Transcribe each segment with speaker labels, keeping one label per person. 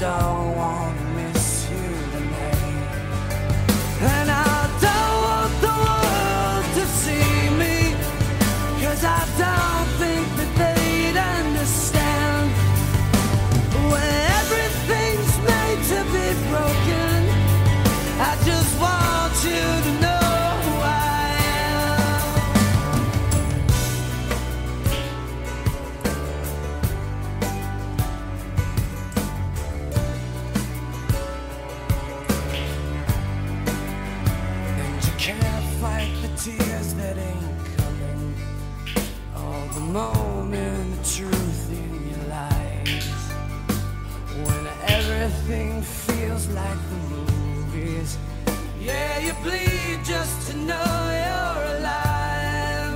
Speaker 1: don't wanna tears that ain't coming. All the moment of truth in your lies. When everything feels like the movies. Yeah, you bleed just to know you're alive.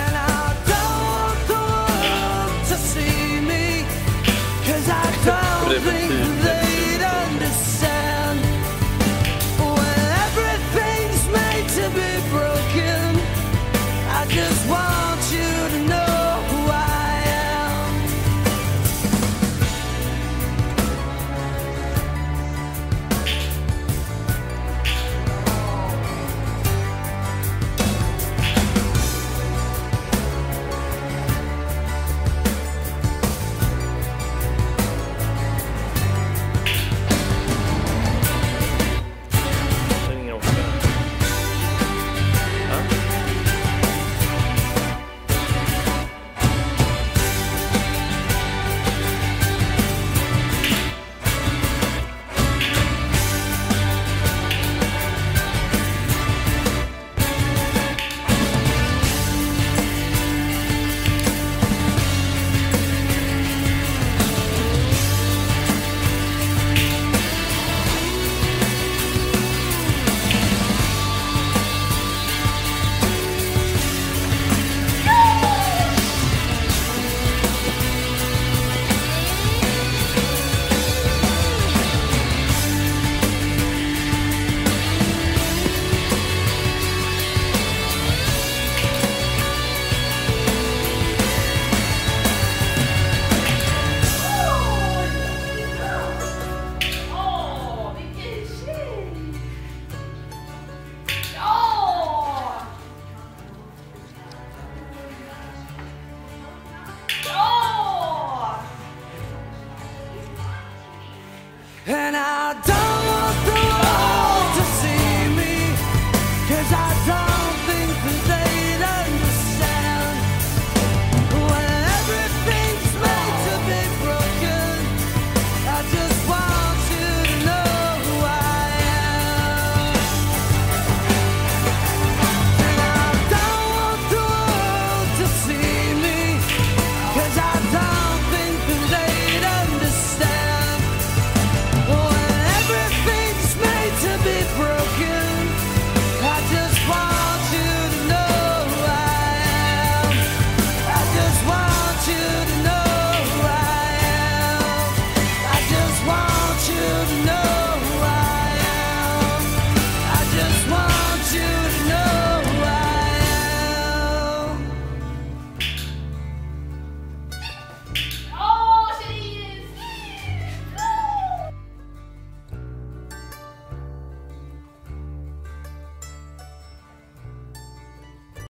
Speaker 1: And I don't want the world to see me. Cause I don't think And I